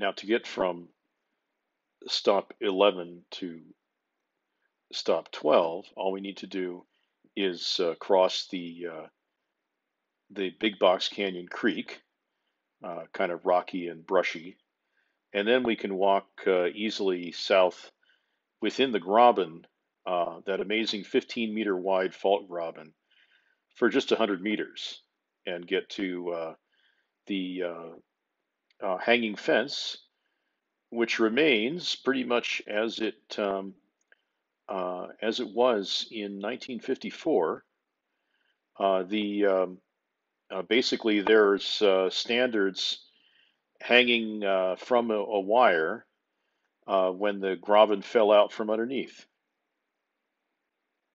now to get from stop 11 to stop 12, all we need to do is uh, cross the uh, the Big Box Canyon Creek, uh, kind of rocky and brushy, and then we can walk uh, easily south within the Graben, uh, that amazing 15 meter wide fault Graben, for just 100 meters, and get to uh, hanging fence, which remains pretty much as it um, uh, as it was in 1954. Uh, the um, uh, basically there's uh, standards hanging uh, from a, a wire when the Graben fell out from underneath.